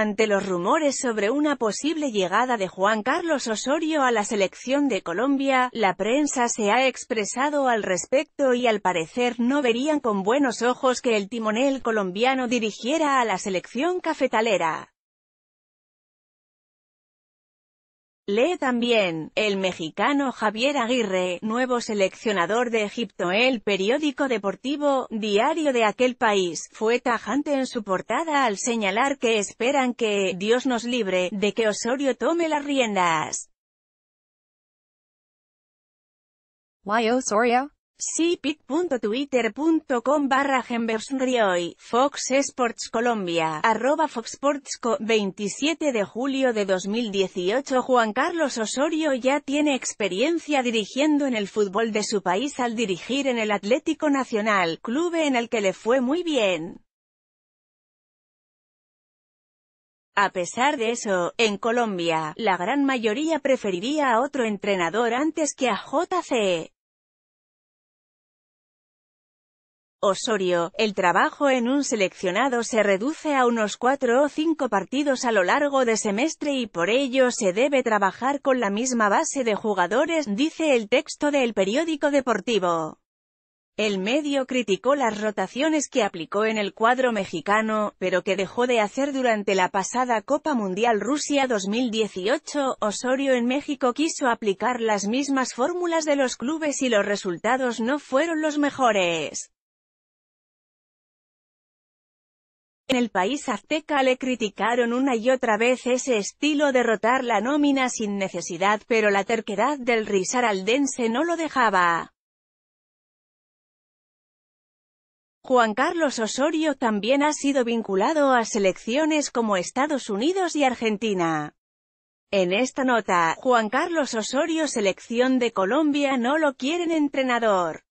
Ante los rumores sobre una posible llegada de Juan Carlos Osorio a la selección de Colombia, la prensa se ha expresado al respecto y al parecer no verían con buenos ojos que el timonel colombiano dirigiera a la selección cafetalera. Lee también, el mexicano Javier Aguirre, nuevo seleccionador de Egipto El periódico deportivo, diario de aquel país, fue tajante en su portada al señalar que esperan que, Dios nos libre, de que Osorio tome las riendas. Why Osorio? pic.twitter.com barra Fox Sports Colombia, arroba Co 27 de julio de 2018 Juan Carlos Osorio ya tiene experiencia dirigiendo en el fútbol de su país al dirigir en el Atlético Nacional, club en el que le fue muy bien. A pesar de eso, en Colombia, la gran mayoría preferiría a otro entrenador antes que a JC. Osorio, el trabajo en un seleccionado se reduce a unos cuatro o cinco partidos a lo largo de semestre y por ello se debe trabajar con la misma base de jugadores, dice el texto del periódico deportivo. El medio criticó las rotaciones que aplicó en el cuadro mexicano, pero que dejó de hacer durante la pasada Copa Mundial Rusia 2018. Osorio en México quiso aplicar las mismas fórmulas de los clubes y los resultados no fueron los mejores. En el país azteca le criticaron una y otra vez ese estilo de rotar la nómina sin necesidad pero la terquedad del risaraldense no lo dejaba. Juan Carlos Osorio también ha sido vinculado a selecciones como Estados Unidos y Argentina. En esta nota, Juan Carlos Osorio selección de Colombia no lo quieren entrenador.